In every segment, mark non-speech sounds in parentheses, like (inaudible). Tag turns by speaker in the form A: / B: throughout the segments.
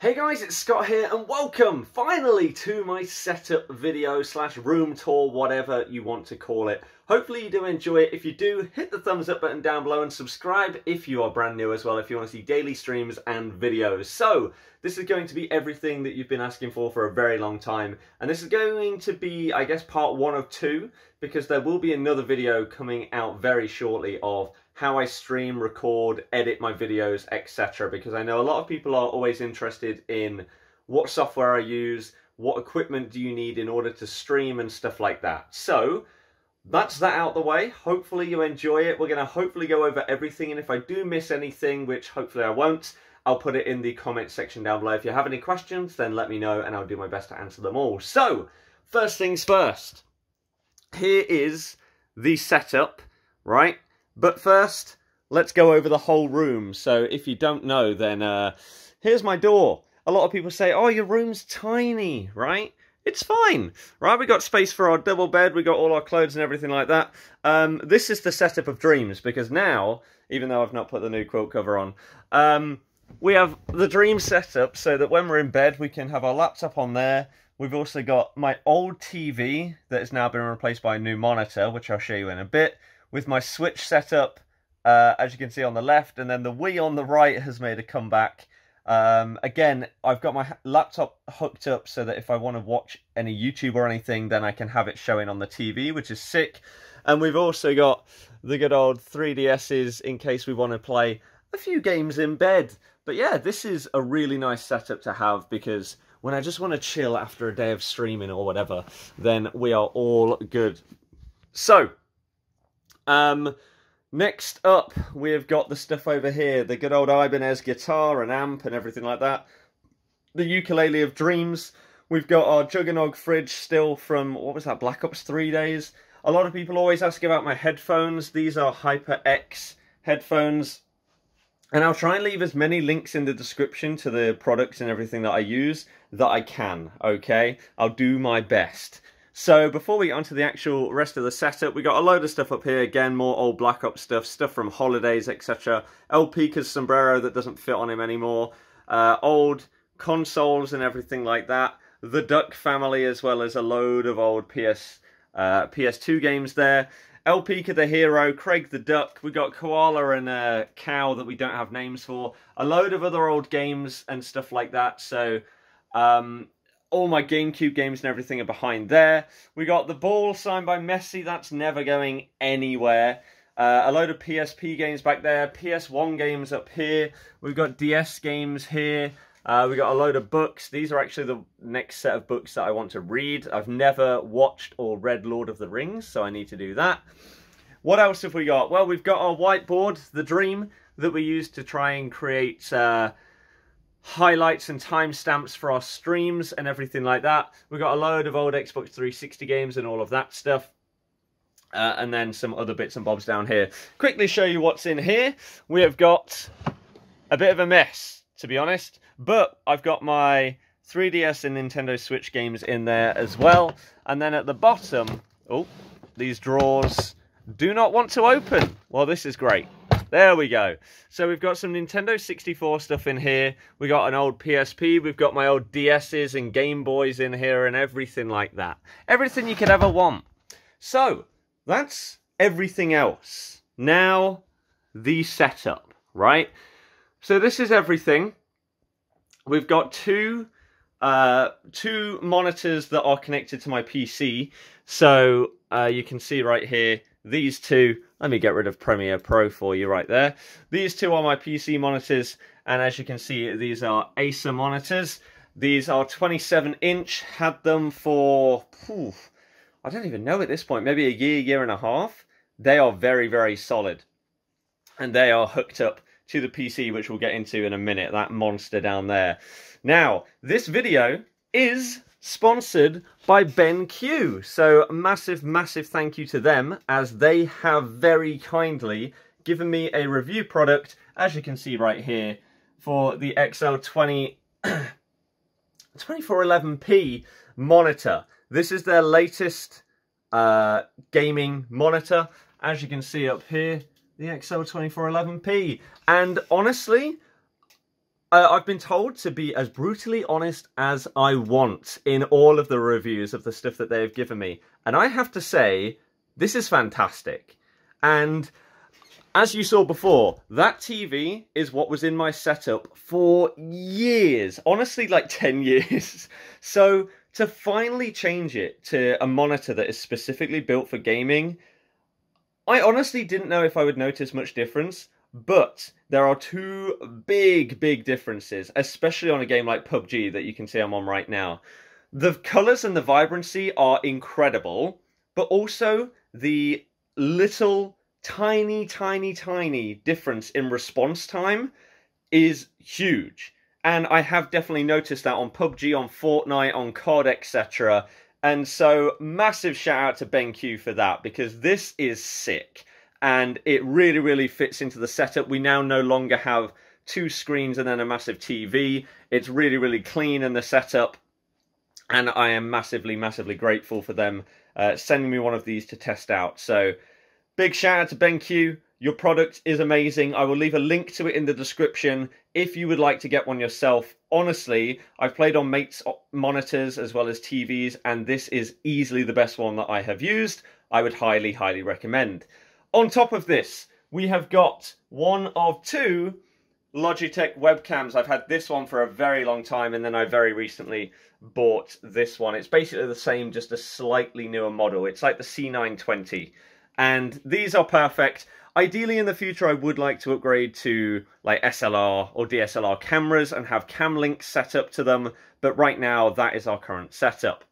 A: Hey guys, it's Scott here and welcome finally to my setup video slash room tour, whatever you want to call it. Hopefully you do enjoy it. If you do, hit the thumbs up button down below and subscribe if you are brand new as well, if you want to see daily streams and videos. So, this is going to be everything that you've been asking for for a very long time. And this is going to be, I guess, part one of two, because there will be another video coming out very shortly of how I stream, record, edit my videos, etc. Because I know a lot of people are always interested in what software I use, what equipment do you need in order to stream and stuff like that. So that's that out the way. Hopefully you enjoy it. We're going to hopefully go over everything and if I do miss anything, which hopefully I won't, I'll put it in the comment section down below. If you have any questions, then let me know and I'll do my best to answer them all. So, first things first. Here is the setup, right? But first, let's go over the whole room. So if you don't know, then uh, here's my door. A lot of people say, oh, your room's tiny, right? It's fine, right? We got space for our double bed, we got all our clothes and everything like that. Um, this is the setup of dreams because now, even though I've not put the new quilt cover on, um, we have the dream setup so that when we're in bed, we can have our laptop on there. We've also got my old TV that has now been replaced by a new monitor, which I'll show you in a bit with my Switch setup, uh, as you can see on the left, and then the Wii on the right has made a comeback. Um, again, I've got my laptop hooked up so that if I want to watch any YouTube or anything, then I can have it showing on the TV, which is sick. And we've also got the good old 3DSs in case we want to play a few games in bed. But yeah, this is a really nice setup to have because when I just want to chill after a day of streaming or whatever, then we are all good. So, um, next up, we have got the stuff over here, the good old Ibanez guitar and amp and everything like that. The ukulele of dreams. We've got our Juggernog fridge still from, what was that, Black Ops 3 days. A lot of people always ask about my headphones. These are HyperX headphones. And I'll try and leave as many links in the description to the products and everything that I use that I can, okay? I'll do my best. So before we get onto the actual rest of the setup, we got a load of stuff up here. Again, more old Black Ops stuff, stuff from holidays, etc. El Pica's sombrero that doesn't fit on him anymore. Uh, old consoles and everything like that. The Duck family, as well as a load of old PS uh, PS2 games there. El Pica the Hero, Craig the Duck, we got Koala and a Cow that we don't have names for, a load of other old games and stuff like that. So um, all my GameCube games and everything are behind there. We got the ball signed by Messi. That's never going anywhere. Uh, a load of PSP games back there. PS1 games up here. We've got DS games here. Uh, we got a load of books. These are actually the next set of books that I want to read. I've never watched or read Lord of the Rings, so I need to do that. What else have we got? Well, we've got our whiteboard, the Dream, that we use to try and create uh, highlights and timestamps for our streams and everything like that. We've got a load of old Xbox 360 games and all of that stuff. Uh, and then some other bits and bobs down here. Quickly show you what's in here. We have got a bit of a mess, to be honest. But I've got my 3DS and Nintendo Switch games in there as well. And then at the bottom, oh, these drawers do not want to open. Well, this is great. There we go. So we've got some Nintendo 64 stuff in here. We got an old PSP. We've got my old DSs and Game Boys in here and everything like that. Everything you could ever want. So that's everything else. Now the setup, right? So this is everything. We've got two uh, two monitors that are connected to my PC. So uh, you can see right here these two, let me get rid of Premiere Pro for you right there. These two are my PC monitors, and as you can see, these are Acer monitors. These are 27 inch, had them for, whew, I don't even know at this point, maybe a year, year and a half. They are very, very solid. And they are hooked up to the PC, which we'll get into in a minute, that monster down there. Now, this video is sponsored by BenQ. So massive, massive thank you to them as they have very kindly given me a review product, as you can see right here, for the XL20 2411p (coughs) monitor. This is their latest uh, gaming monitor. As you can see up here, the XL2411p. And honestly, uh, I've been told to be as brutally honest as I want in all of the reviews of the stuff that they've given me. And I have to say, this is fantastic. And as you saw before, that TV is what was in my setup for years. Honestly, like (laughs) 10 years. So to finally change it to a monitor that is specifically built for gaming, I honestly didn't know if I would notice much difference. But there are two big, big differences, especially on a game like PUBG that you can see I'm on right now. The colours and the vibrancy are incredible, but also the little, tiny, tiny, tiny difference in response time is huge. And I have definitely noticed that on PUBG, on Fortnite, on COD, etc. And so, massive shout out to BenQ for that because this is sick and it really, really fits into the setup. We now no longer have two screens and then a massive TV. It's really, really clean in the setup, and I am massively, massively grateful for them uh, sending me one of these to test out. So, big shout out to BenQ. Your product is amazing. I will leave a link to it in the description if you would like to get one yourself. Honestly, I've played on mates monitors as well as TVs, and this is easily the best one that I have used. I would highly, highly recommend. On top of this, we have got one of two Logitech webcams. I've had this one for a very long time and then I very recently bought this one. It's basically the same, just a slightly newer model. It's like the C920 and these are perfect. Ideally in the future I would like to upgrade to like SLR or DSLR cameras and have cam links set up to them, but right now that is our current setup.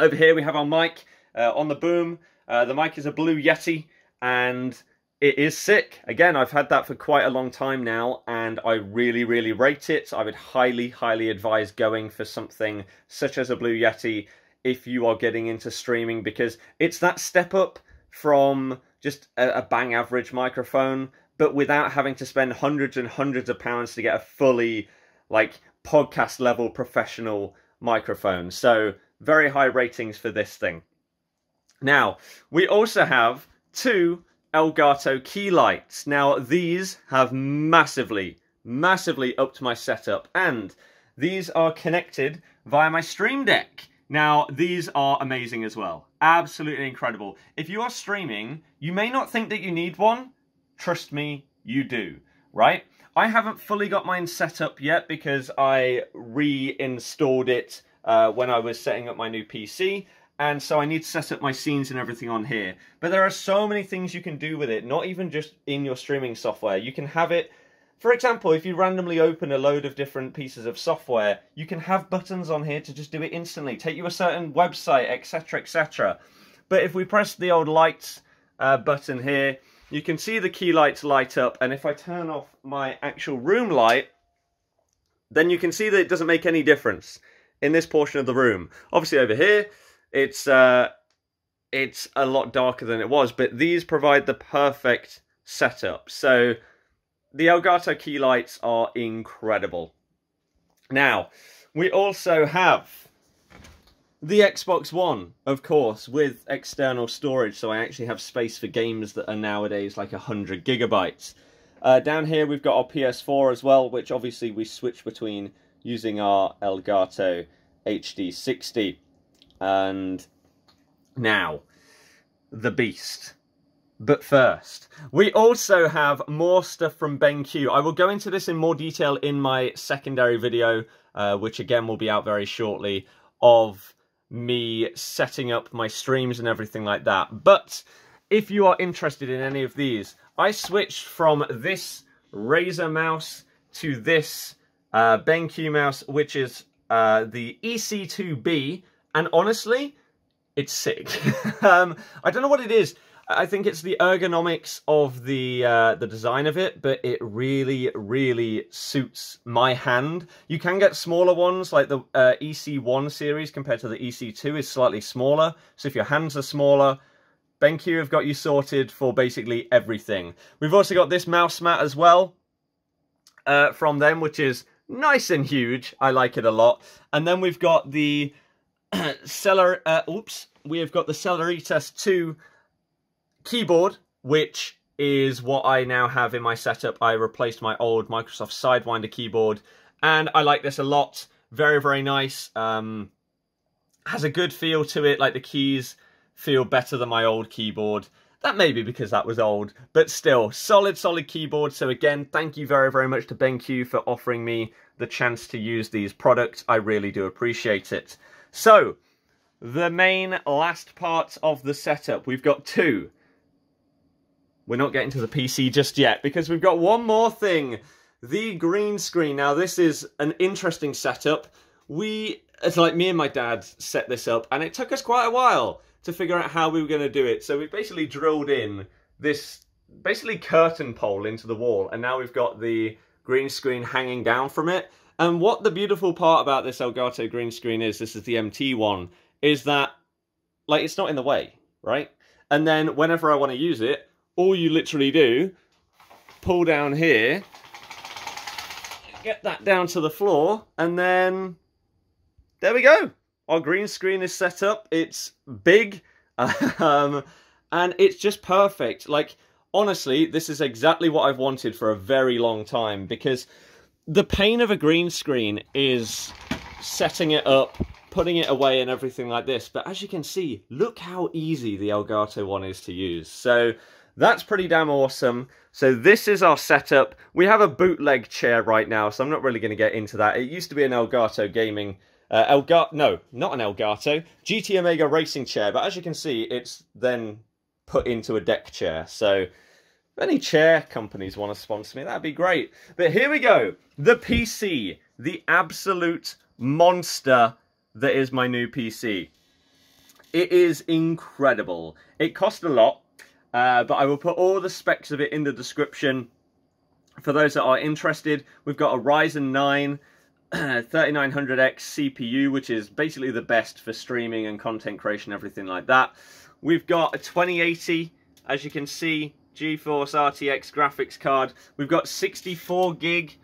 A: Over here we have our mic uh, on the boom. Uh, the mic is a Blue Yeti and it is sick. Again, I've had that for quite a long time now, and I really, really rate it. I would highly, highly advise going for something such as a Blue Yeti if you are getting into streaming, because it's that step up from just a, a bang average microphone, but without having to spend hundreds and hundreds of pounds to get a fully, like, podcast level professional microphone. So, very high ratings for this thing. Now, we also have two Elgato key lights. Now, these have massively, massively upped my setup, and these are connected via my Stream Deck. Now, these are amazing as well. Absolutely incredible. If you are streaming, you may not think that you need one. Trust me, you do, right? I haven't fully got mine set up yet because I reinstalled it uh, when I was setting up my new PC and so I need to set up my scenes and everything on here. But there are so many things you can do with it, not even just in your streaming software. You can have it, for example, if you randomly open a load of different pieces of software, you can have buttons on here to just do it instantly, take you a certain website, etc., etc. But if we press the old lights uh, button here, you can see the key lights light up, and if I turn off my actual room light, then you can see that it doesn't make any difference in this portion of the room. Obviously over here, it's uh, it's a lot darker than it was, but these provide the perfect setup. So the Elgato key lights are incredible. Now, we also have the Xbox One, of course, with external storage, so I actually have space for games that are nowadays like 100 gigabytes. Uh, down here we've got our PS4 as well, which obviously we switch between using our Elgato HD60. And now, the beast. But first, we also have more stuff from BenQ. I will go into this in more detail in my secondary video, uh, which again will be out very shortly, of me setting up my streams and everything like that. But if you are interested in any of these, I switched from this Razer mouse to this uh, BenQ mouse, which is uh, the EC2B, and honestly, it's sick. (laughs) um, I don't know what it is. I think it's the ergonomics of the uh, the design of it, but it really, really suits my hand. You can get smaller ones, like the uh, EC1 series compared to the EC2 is slightly smaller. So if your hands are smaller, BenQ have got you sorted for basically everything. We've also got this mouse mat as well uh, from them, which is nice and huge. I like it a lot. And then we've got the (clears throat) Celer, uh, oops, we have got the Celeritas 2 keyboard, which is what I now have in my setup. I replaced my old Microsoft Sidewinder keyboard, and I like this a lot. Very, very nice. Um, has a good feel to it, like the keys feel better than my old keyboard. That may be because that was old, but still, solid, solid keyboard. So again, thank you very, very much to BenQ for offering me the chance to use these products. I really do appreciate it. So, the main last part of the setup. We've got two. We're not getting to the PC just yet because we've got one more thing. The green screen. Now, this is an interesting setup. We, it's like me and my dad set this up and it took us quite a while to figure out how we were going to do it. So we basically drilled in this basically curtain pole into the wall and now we've got the green screen hanging down from it. And what the beautiful part about this Elgato green screen is, this is the MT one, is that like it's not in the way, right? And then whenever I want to use it, all you literally do, pull down here, get that down to the floor, and then there we go. Our green screen is set up. It's big, (laughs) um, and it's just perfect. Like, honestly, this is exactly what I've wanted for a very long time because the pain of a green screen is setting it up, putting it away and everything like this. But as you can see, look how easy the Elgato one is to use. So that's pretty damn awesome. So this is our setup. We have a bootleg chair right now, so I'm not really going to get into that. It used to be an Elgato gaming... Uh, Elgato, no, not an Elgato. GT Omega racing chair, but as you can see, it's then put into a deck chair. So if any chair companies want to sponsor me, that'd be great. But here we go. The PC. The absolute monster that is my new PC. It is incredible. It cost a lot. Uh, but I will put all the specs of it in the description for those that are interested. We've got a Ryzen 9 (clears throat) 3900X CPU, which is basically the best for streaming and content creation, everything like that. We've got a 2080, as you can see, GeForce RTX graphics card. We've got 64 gig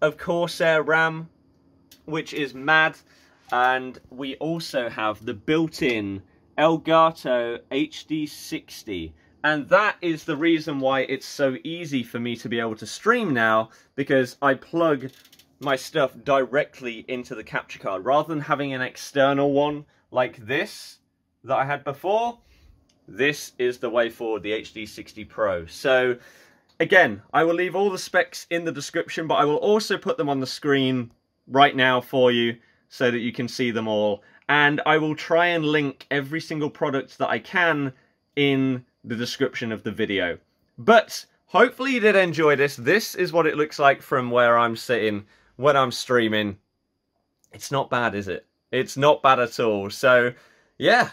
A: of Corsair RAM, which is mad. And we also have the built-in Elgato HD60 and that is the reason why it's so easy for me to be able to stream now, because I plug my stuff directly into the capture card. Rather than having an external one like this that I had before, this is the way forward, the HD60 Pro. So again, I will leave all the specs in the description, but I will also put them on the screen right now for you so that you can see them all. And I will try and link every single product that I can in the description of the video. But hopefully you did enjoy this. This is what it looks like from where I'm sitting when I'm streaming. It's not bad, is it? It's not bad at all. So, yeah,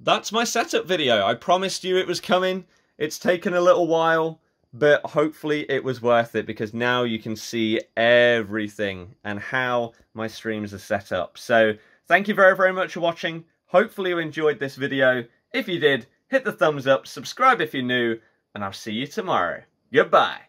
A: that's my setup video. I promised you it was coming. It's taken a little while, but hopefully it was worth it because now you can see everything and how my streams are set up. So, thank you very, very much for watching. Hopefully you enjoyed this video. If you did, hit the thumbs up, subscribe if you're new, and I'll see you tomorrow. Goodbye.